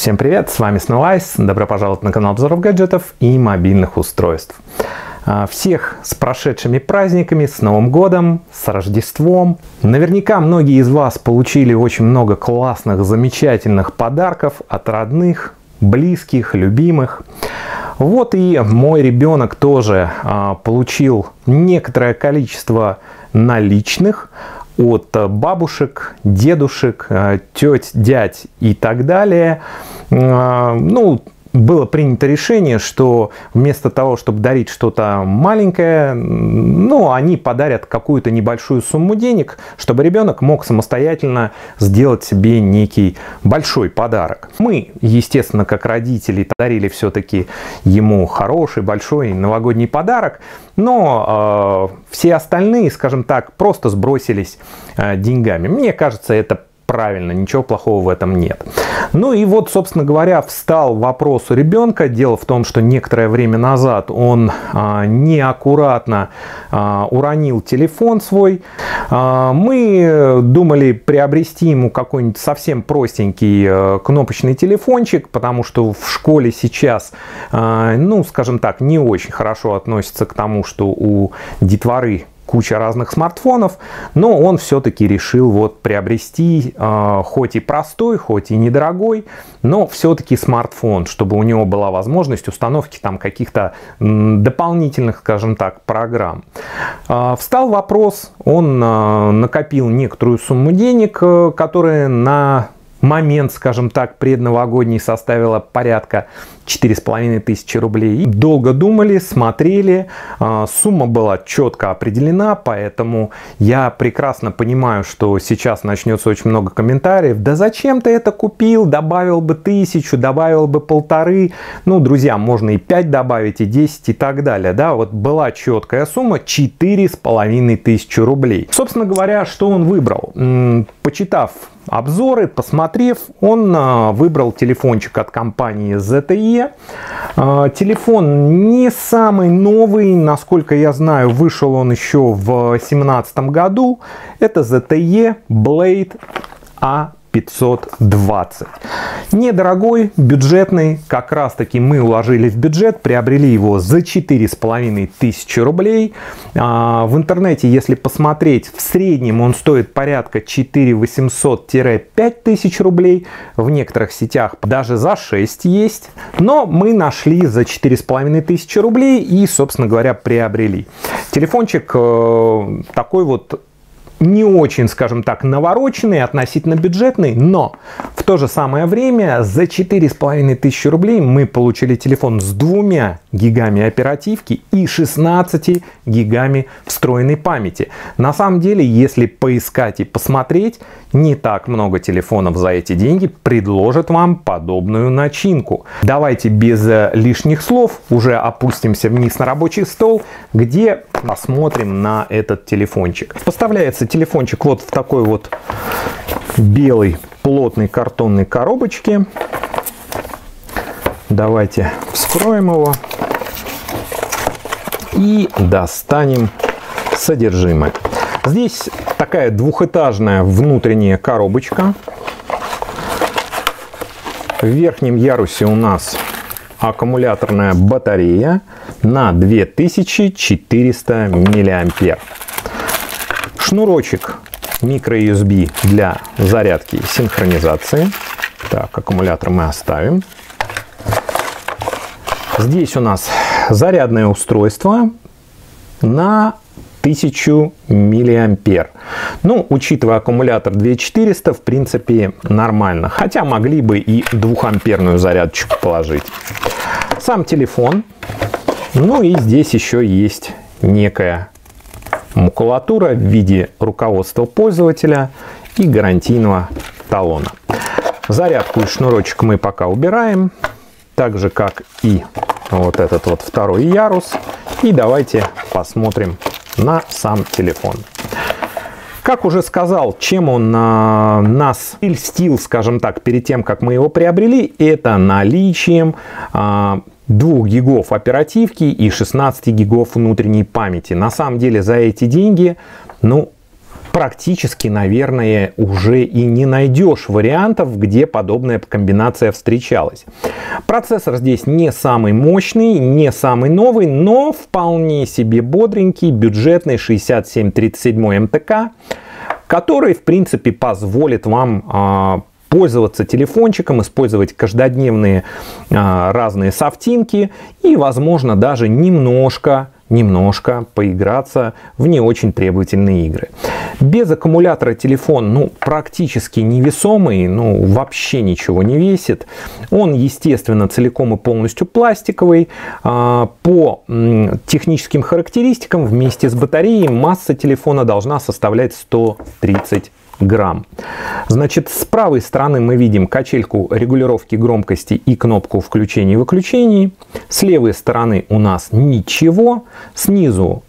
Всем привет, с вами Снелайс. Добро пожаловать на канал обзоров гаджетов и мобильных устройств. А, всех с прошедшими праздниками, с Новым годом, с Рождеством. Наверняка многие из вас получили очень много классных, замечательных подарков от родных, близких, любимых. Вот и мой ребенок тоже а, получил некоторое количество наличных от бабушек, дедушек, э, теть, дядь и так далее. Э, ну, было принято решение, что вместо того, чтобы дарить что-то маленькое, ну, они подарят какую-то небольшую сумму денег, чтобы ребенок мог самостоятельно сделать себе некий большой подарок. Мы, естественно, как родители, подарили все-таки ему хороший, большой новогодний подарок, но э, все остальные, скажем так, просто сбросились э, деньгами. Мне кажется, это правильно, ничего плохого в этом нет. Ну и вот, собственно говоря, встал вопрос у ребенка. Дело в том, что некоторое время назад он а, неаккуратно а, уронил телефон свой. А, мы думали приобрести ему какой-нибудь совсем простенький а, кнопочный телефончик, потому что в школе сейчас, а, ну, скажем так, не очень хорошо относится к тому, что у детворы куча разных смартфонов, но он все-таки решил вот приобрести э, хоть и простой, хоть и недорогой, но все-таки смартфон, чтобы у него была возможность установки там каких-то дополнительных, скажем так, программ. Э, встал вопрос, он э, накопил некоторую сумму денег, э, которая на момент, скажем так, предновогодний составила порядка 4,5 тысячи рублей. Долго думали, смотрели, а, сумма была четко определена, поэтому я прекрасно понимаю, что сейчас начнется очень много комментариев. Да зачем ты это купил? Добавил бы тысячу, добавил бы полторы. Ну, друзья, можно и 5 добавить, и 10, и так далее. Да, вот была четкая сумма 4,5 тысячи рублей. Собственно говоря, что он выбрал? Почитав обзоры, посмотрев, он а, выбрал телефончик от компании ZTE. А, телефон не самый новый, насколько я знаю, вышел он еще в 2017 году. Это ZTE Blade A 520. Недорогой, бюджетный, как раз таки мы уложились в бюджет, приобрели его за 4,5 тысячи рублей. А, в интернете, если посмотреть, в среднем он стоит порядка 4 800-5 тысяч рублей. В некоторых сетях даже за 6 есть. Но мы нашли за 4,5 тысячи рублей и, собственно говоря, приобрели. Телефончик э, такой вот не очень, скажем так, навороченный, относительно бюджетный, но в то же самое время за 4,5 тысячи рублей мы получили телефон с двумя гигами оперативки и 16 гигами встроенной памяти. На самом деле, если поискать и посмотреть, не так много телефонов за эти деньги предложат вам подобную начинку. Давайте без э, лишних слов уже опустимся вниз на рабочий стол, где посмотрим на этот телефончик. Поставляется телефончик вот в такой вот белой плотной картонной коробочке. Давайте вскроем его и достанем содержимое. Здесь такая двухэтажная внутренняя коробочка. В верхнем ярусе у нас аккумуляторная батарея на 2400 миллиампер. Шнурочек micro-USB для зарядки и синхронизации. Так, аккумулятор мы оставим. Здесь у нас зарядное устройство на 1000 миллиампер. Ну, учитывая аккумулятор 2400, в принципе, нормально. Хотя могли бы и 2-амперную зарядочку положить. Сам телефон. Ну и здесь еще есть некая макулатура в виде руководства пользователя и гарантийного талона. Зарядку и шнурочек мы пока убираем, так же как и вот этот вот второй ярус. И давайте посмотрим на сам телефон. Как уже сказал, чем он а, нас льстил, скажем так, перед тем, как мы его приобрели, это наличием а, 2 гигов оперативки и 16 гигов внутренней памяти. На самом деле за эти деньги, ну, практически, наверное, уже и не найдешь вариантов, где подобная комбинация встречалась. Процессор здесь не самый мощный, не самый новый, но вполне себе бодренький, бюджетный 6737 МТК, который, в принципе, позволит вам а, пользоваться телефончиком, использовать каждодневные а, разные софтинки и, возможно, даже немножко немножко поиграться в не очень требовательные игры. Без аккумулятора телефон ну, практически невесомый, ну, вообще ничего не весит. Он, естественно, целиком и полностью пластиковый. А, по техническим характеристикам вместе с батареей масса телефона должна составлять 130 грамм. Значит, с правой стороны мы видим качельку регулировки громкости и кнопку включения и выключения. С левой стороны у нас ничего. Снизу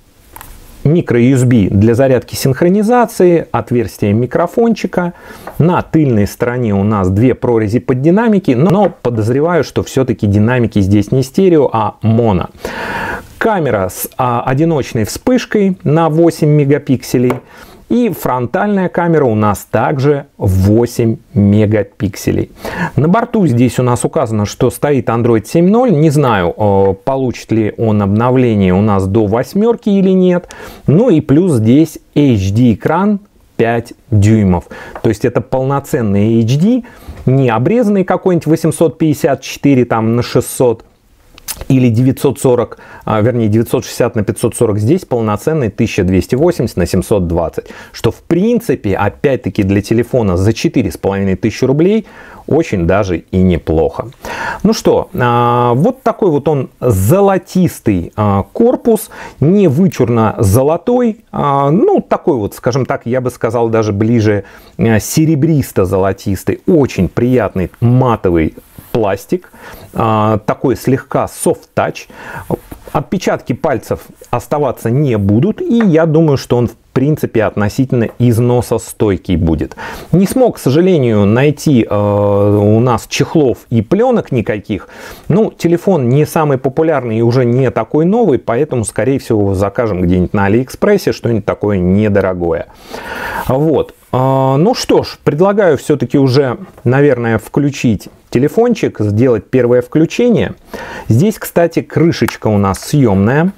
микро-USB для зарядки синхронизации, отверстие микрофончика. На тыльной стороне у нас две прорези под динамики, но подозреваю, что все-таки динамики здесь не стерео, а моно. Камера с а, одиночной вспышкой на 8 мегапикселей. И фронтальная камера у нас также 8 мегапикселей. На борту здесь у нас указано, что стоит Android 7.0. Не знаю, э, получит ли он обновление у нас до восьмерки или нет. Ну и плюс здесь HD экран 5 дюймов. То есть это полноценный HD, не обрезанный какой-нибудь 854 там на 600, или 940, а, вернее 960 на 540 здесь полноценный 1280 на 720, что в принципе опять-таки для телефона за 4500 рублей очень даже и неплохо. Ну что, а, вот такой вот он золотистый а, корпус, не вычурно золотой, ну такой вот, скажем так, я бы сказал даже ближе серебристо-золотистый, очень приятный матовый пластик, а, такой слегка soft touch. Отпечатки пальцев оставаться не будут, и я думаю, что он в принципе относительно износостойкий будет. Не смог, к сожалению, найти э, у нас чехлов и пленок никаких. Ну, телефон не самый популярный и уже не такой новый, поэтому, скорее всего, закажем где-нибудь на Алиэкспрессе что-нибудь такое недорогое. Вот. Э, ну что ж, предлагаю все-таки уже, наверное, включить телефончик, сделать первое включение. Здесь, кстати, крышечка у нас съемная.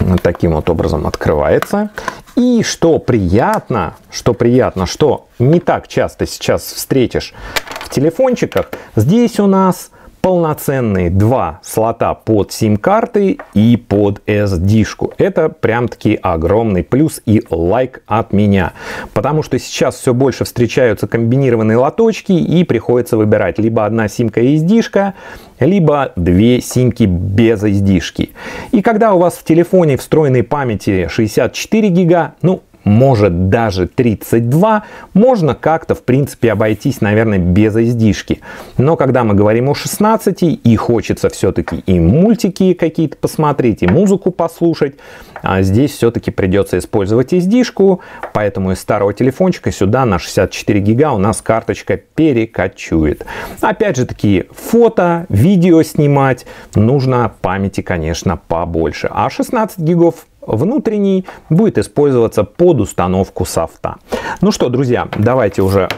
Вот таким вот образом открывается. И что приятно, что приятно, что не так часто сейчас встретишь в телефончиках, здесь у нас полноценные два слота под сим-карты и под SD-шку. Это прям-таки огромный плюс и лайк от меня. Потому что сейчас все больше встречаются комбинированные лоточки и приходится выбирать либо одна симка SD-шка, либо две симки без SD-шки. И когда у вас в телефоне встроенной памяти 64 гига, ну, может даже 32, можно как-то в принципе обойтись, наверное, без SD-шки. Но когда мы говорим о 16 и хочется все-таки и мультики какие-то посмотреть, и музыку послушать, а здесь все-таки придется использовать SD-шку, поэтому из старого телефончика сюда на 64 гига у нас карточка перекочует. Опять же таки, фото, видео снимать нужно памяти, конечно, побольше. А 16 гигов внутренний будет использоваться под установку софта. Ну что, друзья, давайте уже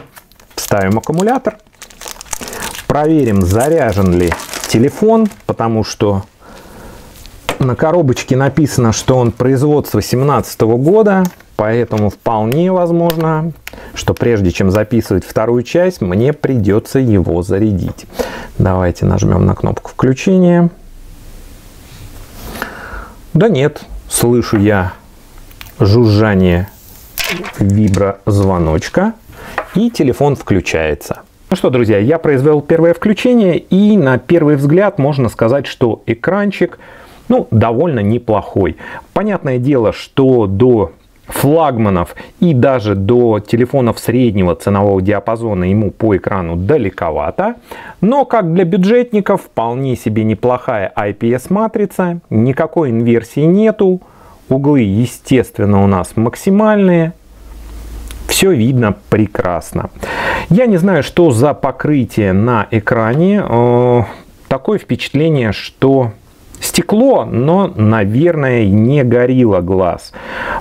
вставим аккумулятор. Проверим, заряжен ли телефон, потому что на коробочке написано, что он производства 2017 года, поэтому вполне возможно, что прежде чем записывать вторую часть, мне придется его зарядить. Давайте нажмем на кнопку включения. Да нет, слышу я жужжание виброзвоночка и телефон включается. Ну что, друзья, я произвел первое включение и на первый взгляд можно сказать, что экранчик ну, довольно неплохой. Понятное дело, что до флагманов и даже до телефонов среднего ценового диапазона ему по экрану далековато. Но как для бюджетников вполне себе неплохая IPS матрица, никакой инверсии нету, углы естественно у нас максимальные, все видно прекрасно. Я не знаю, что за покрытие на экране. Э, такое впечатление, что Стекло, но, наверное, не горило глаз.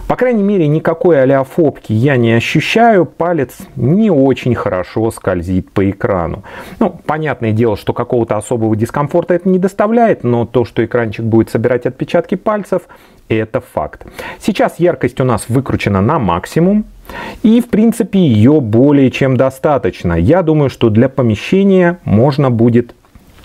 По крайней мере, никакой алиофобки я не ощущаю, палец не очень хорошо скользит по экрану. Ну, понятное дело, что какого-то особого дискомфорта это не доставляет, но то, что экранчик будет собирать отпечатки пальцев, это факт. Сейчас яркость у нас выкручена на максимум. И, в принципе, ее более чем достаточно. Я думаю, что для помещения можно будет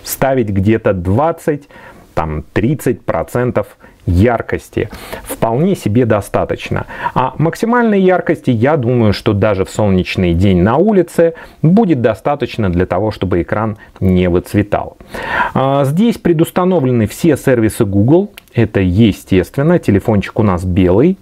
ставить где-то 20 там 30% яркости. Вполне себе достаточно. А максимальной яркости, я думаю, что даже в солнечный день на улице будет достаточно для того, чтобы экран не выцветал. А, здесь предустановлены все сервисы Google. Это естественно. Телефончик у нас белый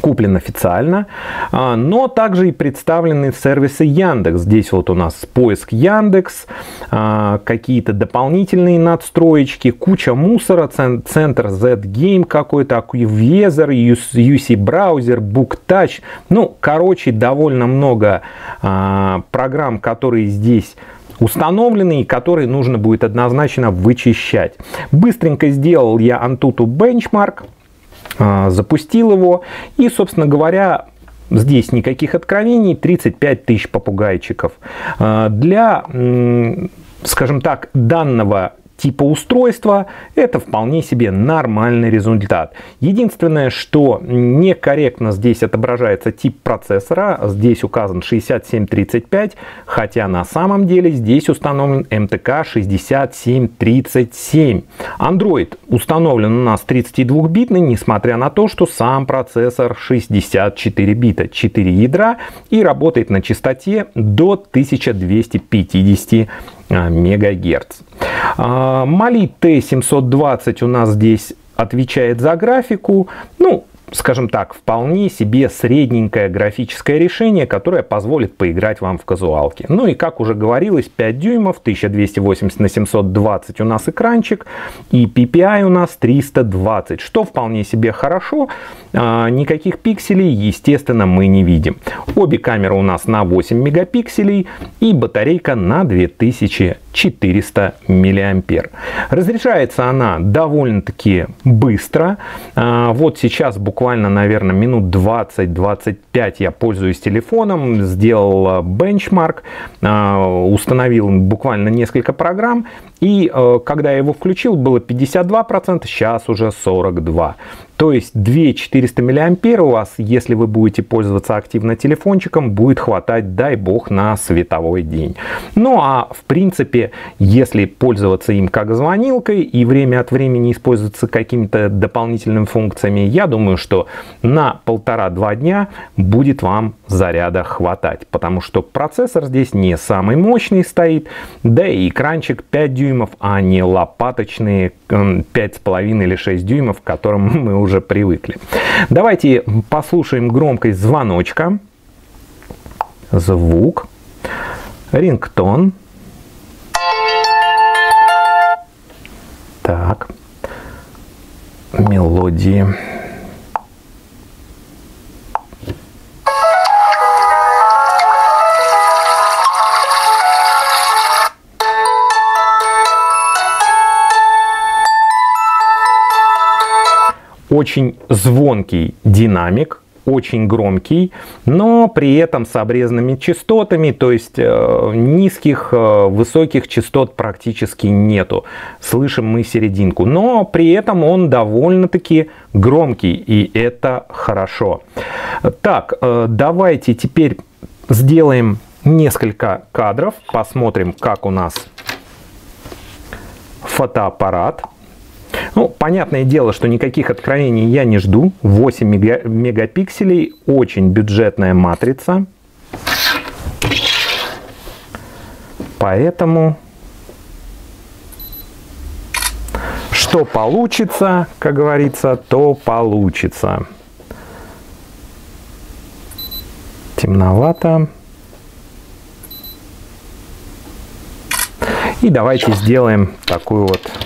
куплен официально, а, но также и представлены сервисы Яндекс. Здесь вот у нас поиск Яндекс, а, какие-то дополнительные надстроечки, куча мусора, центр Z-Game какой-то, Accuweather, UC браузер, BookTouch. Ну, короче, довольно много а, программ, которые здесь установлены и которые нужно будет однозначно вычищать. Быстренько сделал я Antutu Benchmark. А, запустил его. И, собственно говоря, Здесь никаких откровений, 35 тысяч попугайчиков. А, для, скажем так, данного типа устройства, это вполне себе нормальный результат. Единственное, что некорректно здесь отображается тип процессора, здесь указан 6735, хотя на самом деле здесь установлен МТК 6737. Android установлен у нас 32-битный, несмотря на то, что сам процессор 64 бита, 4 ядра и работает на частоте до 1250 а, мегагерц. Mali T720 у нас здесь отвечает за графику. Ну, скажем так, вполне себе средненькое графическое решение, которое позволит поиграть вам в казуалке. Ну и как уже говорилось, 5 дюймов, 1280 на 720 у нас экранчик, и PPI у нас 320, что вполне себе хорошо. А, никаких пикселей, естественно, мы не видим. Обе камеры у нас на 8 мегапикселей и батарейка на 2400 миллиампер. Разрешается она довольно-таки быстро. А, вот сейчас буквально буквально, наверное, минут 20-25 я пользуюсь телефоном, сделал бенчмарк, а, установил буквально несколько программ, и э, когда я его включил, было 52%, сейчас уже 42%. То есть 2400 мА у вас, если вы будете пользоваться активно телефончиком, будет хватать, дай бог, на световой день. Ну а в принципе, если пользоваться им как звонилкой и время от времени использоваться какими-то дополнительными функциями, я думаю, что на полтора-два дня будет вам заряда хватать. Потому что процессор здесь не самый мощный стоит, да и экранчик 5 дюймов, а не лопаточные 5,5 или 6 дюймов, к которым мы уже привыкли. Давайте послушаем громкость звоночка. Звук. Рингтон. Так. Мелодии. Очень звонкий динамик, очень громкий, но при этом с обрезанными частотами, то есть э, низких, э, высоких частот практически нету. Слышим мы серединку, но при этом он довольно-таки громкий, и это хорошо. Так, э, давайте теперь сделаем несколько кадров, посмотрим, как у нас фотоаппарат ну, понятное дело, что никаких откровений я не жду. 8 мега мегапикселей, очень бюджетная матрица. Поэтому что получится, как говорится, то получится. Темновато. И давайте сделаем такую вот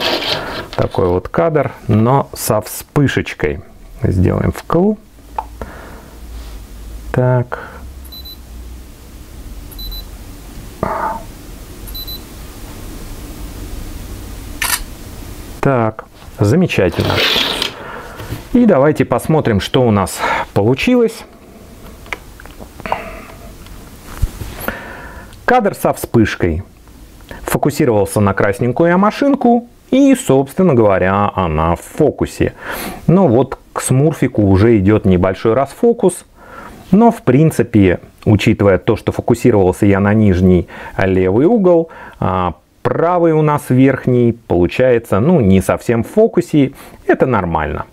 такой вот кадр, но со вспышечкой. Сделаем вкл. Так. Так, замечательно. И давайте посмотрим, что у нас получилось. Кадр со вспышкой. Фокусировался на красненькую машинку и, собственно говоря, она в фокусе. Но вот к смурфику уже идет небольшой расфокус. Но, в принципе, учитывая то, что фокусировался я на нижний левый угол, а, правый у нас верхний получается, ну, не совсем в фокусе. Это нормально.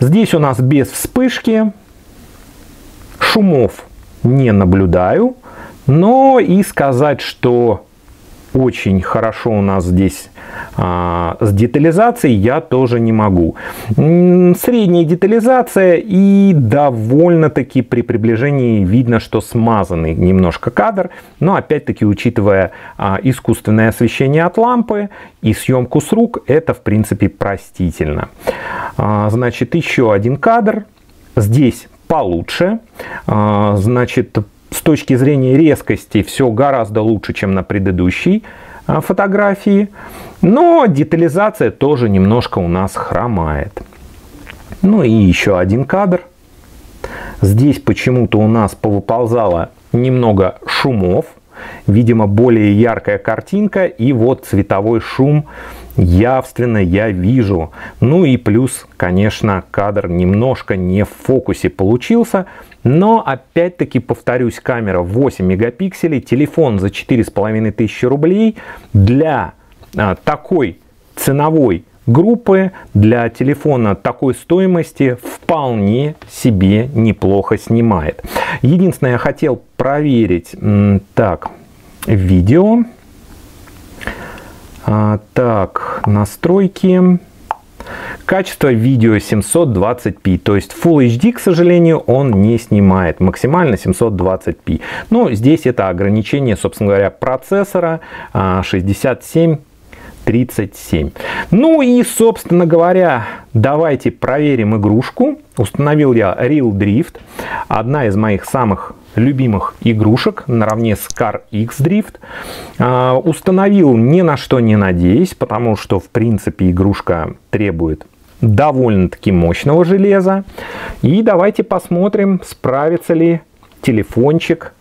Здесь у нас без вспышки. Шумов не наблюдаю. Но и сказать, что очень хорошо у нас здесь а, с детализацией я тоже не могу. Средняя детализация и довольно-таки при приближении видно, что смазанный немножко кадр. Но опять-таки, учитывая а, искусственное освещение от лампы и съемку с рук, это в принципе простительно. А, значит, еще один кадр. Здесь получше. А, значит, с точки зрения резкости все гораздо лучше, чем на предыдущей а, фотографии. Но детализация тоже немножко у нас хромает. Ну и еще один кадр. Здесь почему-то у нас повыползало немного шумов. Видимо, более яркая картинка. И вот цветовой шум явственно я вижу. Ну и плюс, конечно, кадр немножко не в фокусе получился. Но опять-таки повторюсь, камера 8 мегапикселей, телефон за 4500 рублей для а, такой ценовой группы для телефона такой стоимости вполне себе неплохо снимает. Единственное, я хотел проверить, так, видео. А, так, настройки. Качество видео 720p, то есть Full HD, к сожалению, он не снимает. Максимально 720p. Но здесь это ограничение, собственно говоря, процессора 67 а, 37. Ну и, собственно говоря, давайте проверим игрушку. Установил я Real Drift. Одна из моих самых любимых игрушек наравне с Car X Drift. А, установил ни на что не надеясь, потому что, в принципе, игрушка требует довольно-таки мощного железа. И давайте посмотрим, справится ли телефончик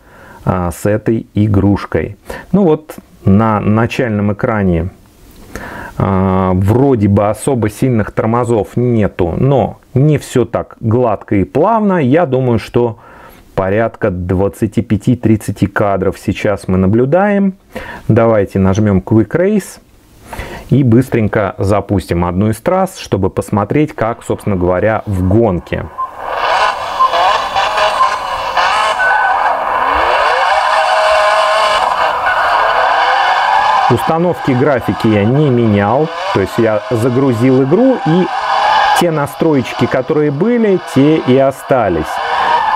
а, с этой игрушкой. Ну вот на начальном экране вроде бы особо сильных тормозов нету, но не все так гладко и плавно. Я думаю, что порядка 25-30 кадров сейчас мы наблюдаем. Давайте нажмем Quick Race и быстренько запустим одну из трасс, чтобы посмотреть, как, собственно говоря, в гонке. Установки графики я не менял, то есть я загрузил игру и те настройки, которые были, те и остались.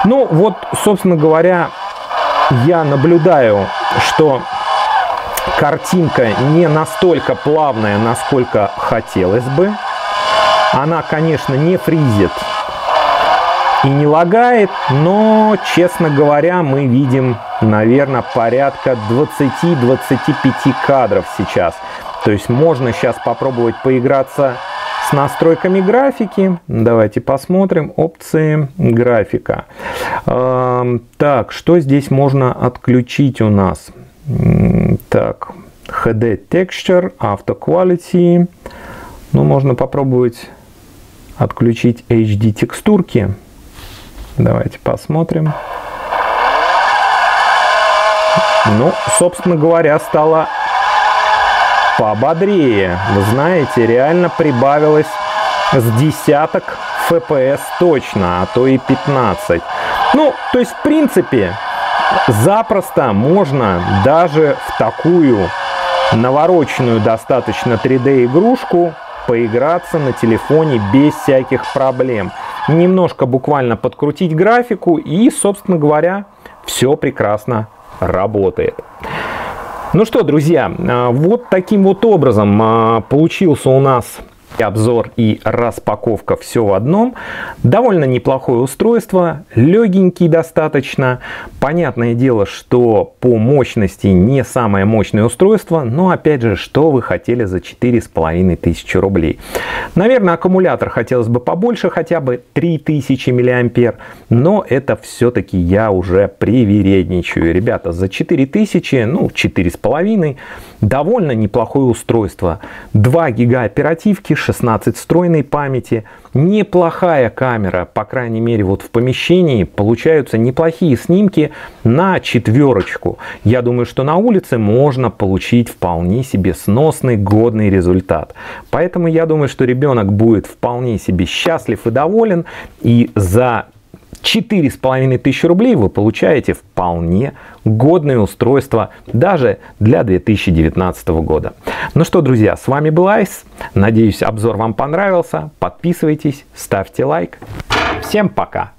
Ну вот, собственно говоря, я наблюдаю, что картинка не настолько плавная, насколько хотелось бы. Она, конечно, не фризит и не лагает, но, честно говоря, мы видим, наверное, порядка 20-25 кадров сейчас. То есть можно сейчас попробовать поиграться с настройками графики. Давайте посмотрим. Опции графика. Так, что здесь можно отключить у нас? Так, HD Texture, Auto Quality. Ну, можно попробовать отключить HD текстурки. Давайте посмотрим. Ну, собственно говоря, стало пободрее. Вы знаете, реально прибавилось с десяток FPS точно, а то и 15. Ну, то есть, в принципе, запросто можно даже в такую навороченную достаточно 3D игрушку поиграться на телефоне без всяких проблем немножко буквально подкрутить графику и, собственно говоря, все прекрасно работает. Ну что, друзья, а, вот таким вот образом а, получился у нас Обзор и распаковка все в одном. Довольно неплохое устройство, легенький достаточно. Понятное дело, что по мощности не самое мощное устройство, но опять же, что вы хотели за 4,5 тысячи рублей. Наверное, аккумулятор хотелось бы побольше, хотя бы 3000 мАh, но это все-таки я уже привередничаю. Ребята, за 4000, ну 4,5 довольно неплохое устройство. 2 гига оперативки, 16 встроенной памяти. Неплохая камера, по крайней мере вот в помещении получаются неплохие снимки на четверочку. Я думаю, что на улице можно получить вполне себе сносный, годный результат. Поэтому я думаю, что ребенок будет вполне себе счастлив и доволен. И за четыре с половиной тысячи рублей вы получаете вполне годное устройство даже для 2019 года. Ну что, друзья, с вами был Айс. Надеюсь, обзор вам понравился. Подписывайтесь, ставьте лайк. Всем пока!